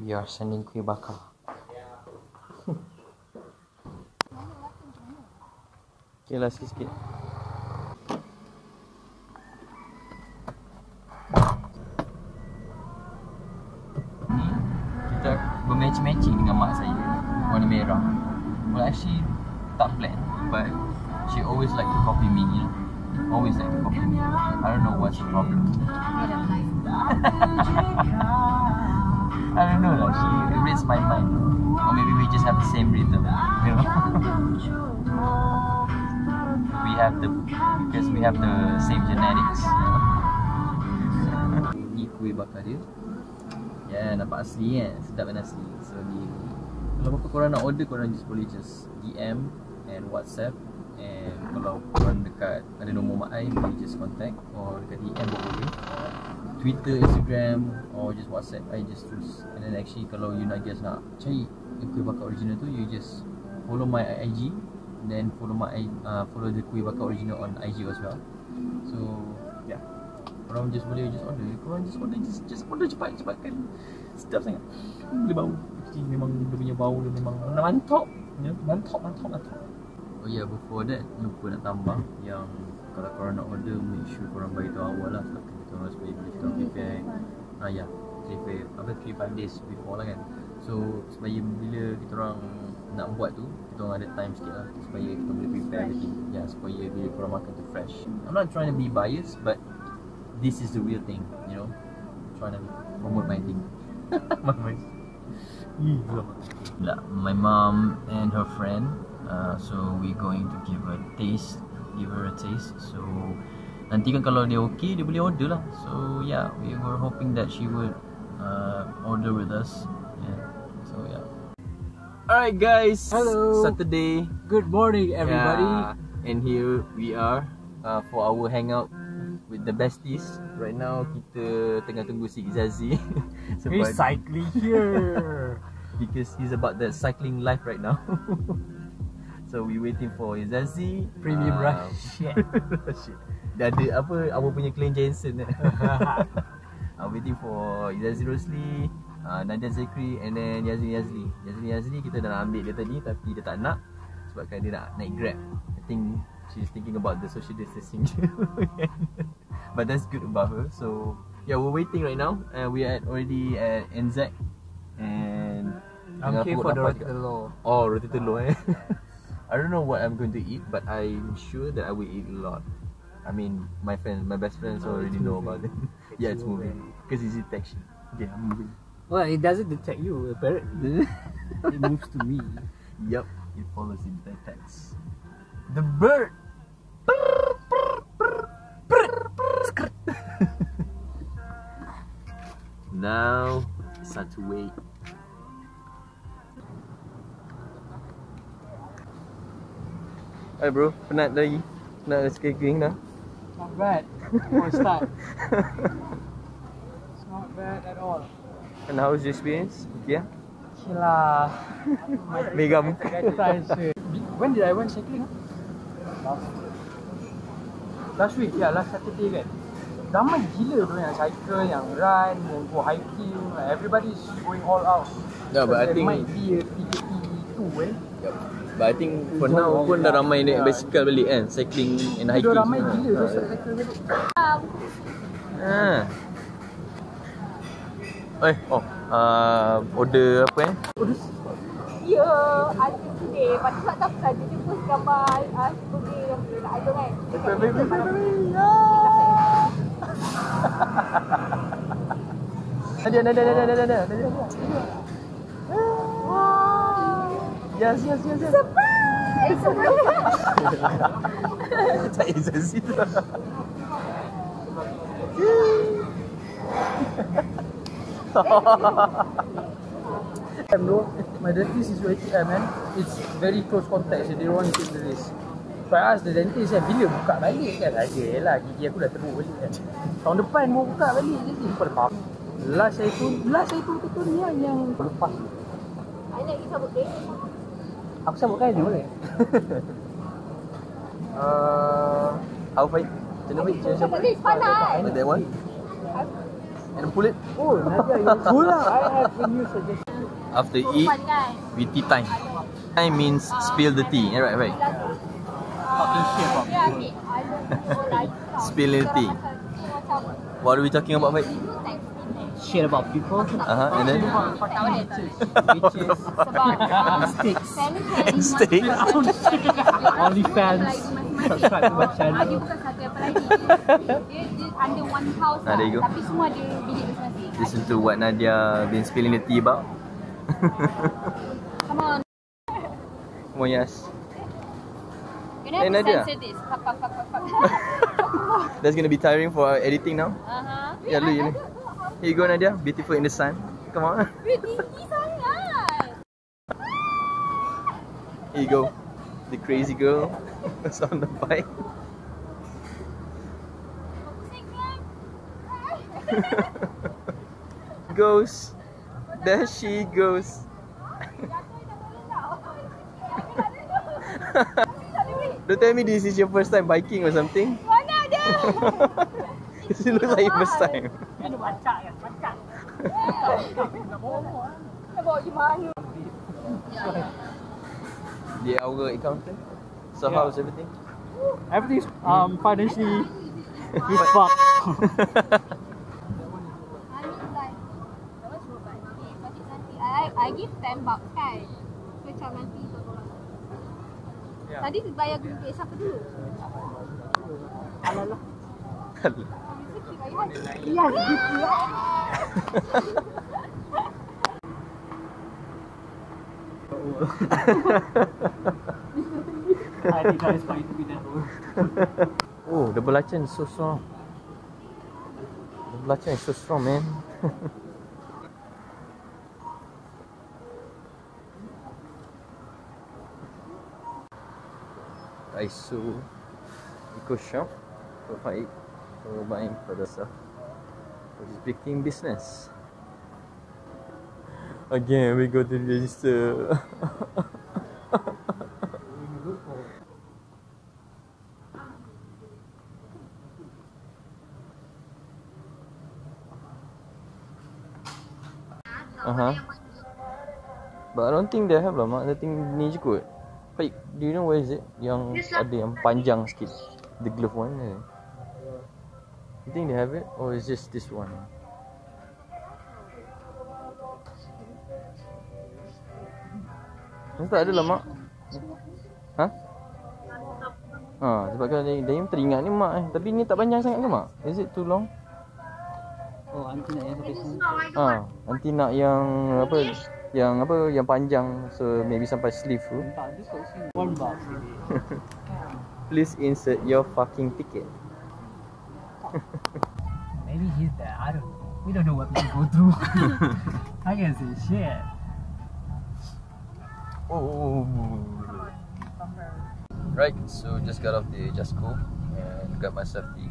We are sending kuih bakar. okay lah sikit-sikit. Ni kita bermatching-matching dengan mak saya warna merah. Well actually tak plan but she always like to copy me, you know. Always like to copy me. I don't know what's the problem. I don't know lah. She reads my mind. Or maybe we just have the same rhythm. You know. we have the because we have the same genetics. Ni kuih bakar dia. Ya, yeah, nampak asli kan? Sedap dan asli. So ni kalau apa korang nak order korang just boleh just DM and WhatsApp and kalau korang dekat ada nombor mak ai boleh just contact or dekat DM. Twitter, Instagram or just WhatsApp. I just terus and then actually kalau you nak just nak cari kuih bakar original tu you just follow my IG then follow my uh, follow the kuih bakar original on IG as well. So yeah. Korang just boleh just order. Korang just order just, just order cepat cepat kan? Sedap sangat. Boleh bau. Jadi memang dia punya bau dia memang mantap ya, mantap mantap mantap oh yeah before that lupa nak tambah yang kalau korang nak order make sure korang bagi tahu awal lah sebab kita orang supaya bila kita orang prepare. Ah ya prepare. Apa 3 5 days before lah kan. So supaya bila kita orang nak buat tu kita orang ada time sikit lah supaya kita boleh prepare everything. Ya yeah, supaya bila korang makan tu fresh. I'm not trying to be biased but this is the real thing you know. I'm trying to promote my thing. My voice Lah, my mom and her friend uh, so we going to give a taste give her a taste. So nanti kan kalau dia okay dia boleh order lah so yeah we were hoping that she would uh, order with us yeah so yeah alright guys Hello. Saturday Good morning, everybody. Yeah, and here we are uh, for our hangout with the besties. Right now kita tengah tunggu si Izazi sebab cycling here. because he's about that cycling life right now. so we waiting for Izazi Premium uh, rush. Shit. Dia ada apa apa punya Clean Jensen. I'm waiting for Izazi Rosli, uh, Nadia Zekri and then Yazli Yazli. Yazli Yazli kita dah nak ambil dia tadi tapi dia tak nak sebabkan dia nak naik Grab. I think she's thinking about the social distancing. but that's good about her. So yeah, we're waiting right now. Uh, we are already at NZ and I'm here for the roti telur. Oh, roti telur eh. I don't know what I'm going to eat, but I'm sure that I will eat a lot. I mean, my friends, my best friends Oh, already know about it. yeah, it's moving because it's detection. Okay, I'm moving. Well, it doesn't detect you, apparently. it moves to me. Yup, it follows it detects. The bird. now it's time to wait. Hey bro, penat lagi. Penat sekali dah. Not bad. For a start. It's not bad at all. And how was your experience? Okay, yeah? Okay lah. Mega muka. When did I went cycling? Last Last week, yeah, last Saturday kan. Ramai gila tu yang cycle, yang run, yang go hiking. Like, everybody's going all out. Yeah, but I there think might be a PKP 2 eh. But I think for now pun dah ramai naik bicycle balik kan Cycling and hiking Dia ramai gila tu Ah, cycle balik. Ah. Eh, oh, uh, order apa eh? Ya, ada today. Pada sebab tak apa dia post gambar uh, sebagai yang nak ada kan. Dekat Twitter malam ni. Ada, ada, ada, ada, ada, ada, ada, ada. Wow. Yes, yes, yes, yes. Eh, sebenarnya. tak exist itu. time though, my dentist is very uh, man. It's very close contact, so they don't want to take the risk. So I ask the dentist kan, bila buka balik kan? Ada lah, gigi aku dah teruk balik kan. Tahun depan mau buka balik je ni. Kau dah faham? Last saya tu, last saya tu betul ni yang, yang lepas. I nak pergi sabut dia. Aku sambut kan dia boleh? Uh, how fight? Macam mana fight? Macam panas. That one? and pull it. Oh, Nadia, you're good lah. I have a new suggestion. After eat, Perempuan kan we tea time. Time means spill the tea. Yeah, right, right. Shit Spill the tea. What are we talking about, Mike? Shit about people. Uh-huh, and then? Tak boleh is Sebab sticks. Only fans. Subscribe to my channel. dia bukan satu apa lagi Dia, dia under one Ah, there you go. Tapi semua ada bilik masing-masing Listen to what Nadia been spilling the tea about. Come on Come on, yes. You know Eh, Nadia. this Fuck, fuck, fuck, fuck, fuck That's gonna be tiring for our editing now. Uh-huh Yeah, look, you know. Here you go, Nadia. Beautiful in the sun. Come on. Weh, tinggi sangat Here you go. The crazy girl that's on the bike. Goes. There she goes. Don't tell me this is your first time biking or something. Looks like your first time. Ada bacak kan? Bacak. Nak bawa pergi mana The our accountant. So Yeah. how's everything? Everything's um financially we fucked. I nanti I, I give 10 bucks kan So macam nanti untuk Yeah. Tadi bayar group date siapa dulu? Alah lah. Ya, gitu. Oh, the belacan is so strong. The belacan is so strong, man. Daiso Eco Shop for Faik for buying further stuff for his baking business. Again, we go to register. Uh huh. But I don't think they have lah mak. I think ni je kot. Baik, do you know where is it? Yang ada yang panjang sikit. The glove one. Eh? You think they have it? Or is just this one? Mesti tak ada lah mak. Ha? Ha, sebab kan dia, dia teringat ni mak eh. Tapi ni tak panjang sangat ke mak? Is it too long? Oh, nanti nak yang sampai sini. Ha, nanti nak yang apa? Yang apa? Yang panjang so maybe sampai sleeve tu. Please insert your fucking ticket. Maybe he's there. I don't know. We don't know what people go through. I can say shit. Oh. Right, so just got off the Jasco and got myself the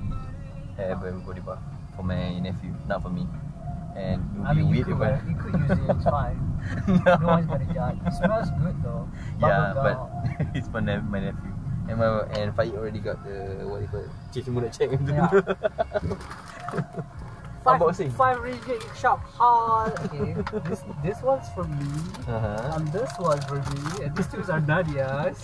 hair and body buff for my nephew, not for me. And it would I be mean, you weird could, if I. wear- you could use it. It's fine. no one's gonna judge. It smells good though. Yeah, Bubble but it's for ne- my nephew. And my and Faik already got the what do you call it? Cik semua nak check Yeah. Five, Unboxing. five ringgit shop haul. Okay, this this one's for me. uh-huh. And this one's for me. And these two are Nadia's.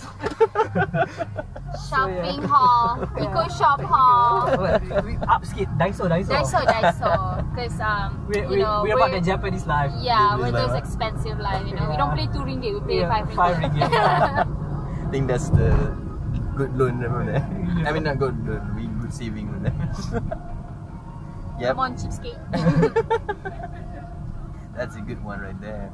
Shopping hall Eco shop hall we, we upskate Daiso, Daiso. Daiso, Daiso Because um, We, you we, know we're about the Japanese life. Yeah, we're those life, expensive life, you know. We don't play two ringgit, we play Yeah, five ringgit. five ringgit. I think that's the good loan from there. I mean not good loan, we good saving from there. yep. Come on, cheapskate. That's a good one right there.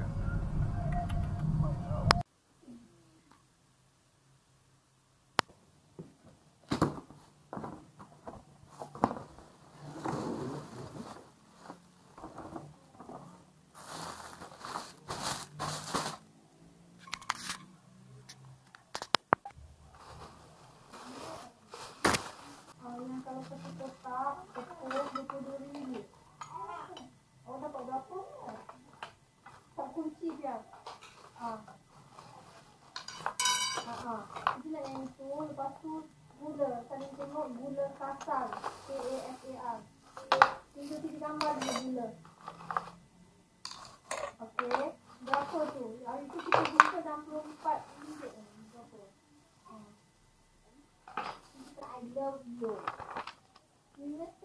Itu nak yang itu Lepas tu Gula Saling tengok gula kasar K-A-S-A-R K Untuk kita gambar dulu gula. Okey. Berapa tu? Hari tu kita jumpa 64 ringgit. Berapa? Ha. I love you. chocolate.